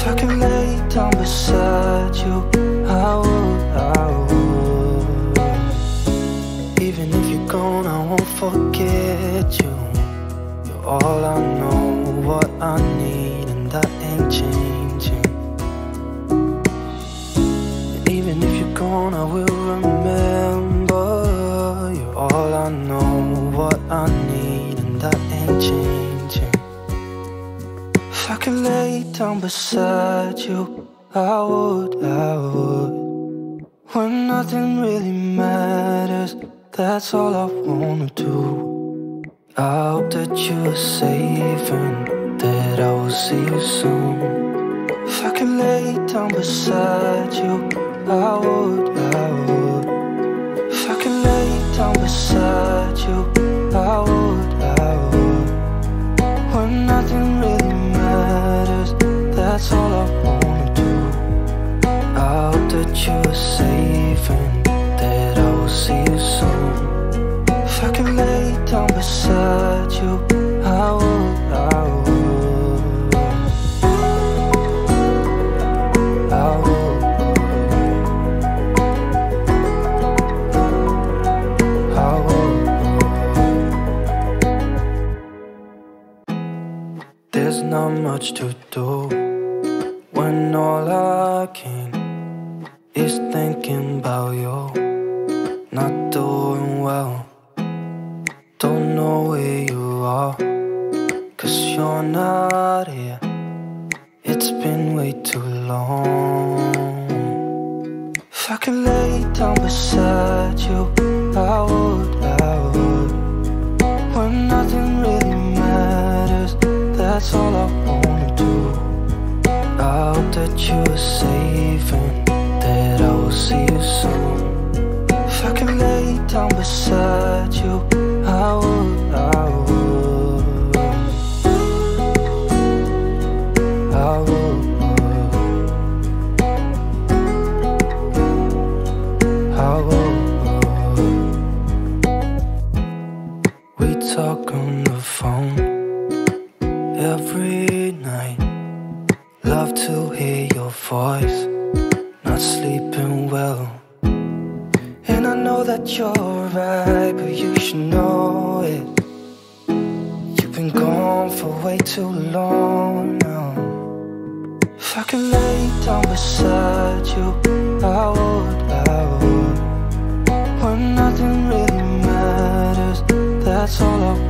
If I could lay down beside you, I would, I would. Even if you're gone, I won't forget you. You're all I know, beside you, I would, I would. When nothing really matters, that's all I wanna do. I hope that you're safe and that I will see you soon. If I could lay down beside you, I would, I would. That's all I wanna do. I hope that you're safe and that I will see you soon. If I could lay down beside you, I would, I would. I would. I would. There's not much to do when all I can is thinking about you. Not doing well, don't know where you are, cause you're not here. It's been way too long. If I could lay down beside you, I would, I would. When nothing really matters, that's all I wanna beside you, I would, I would. I would. I would. We talk on the phone every night. Love to hear your voice. Not sleeping well. That you're right, but you should know it. You've been gone for way too long now. If I could lay down beside you, I would, I would. When nothing really matters, that's all I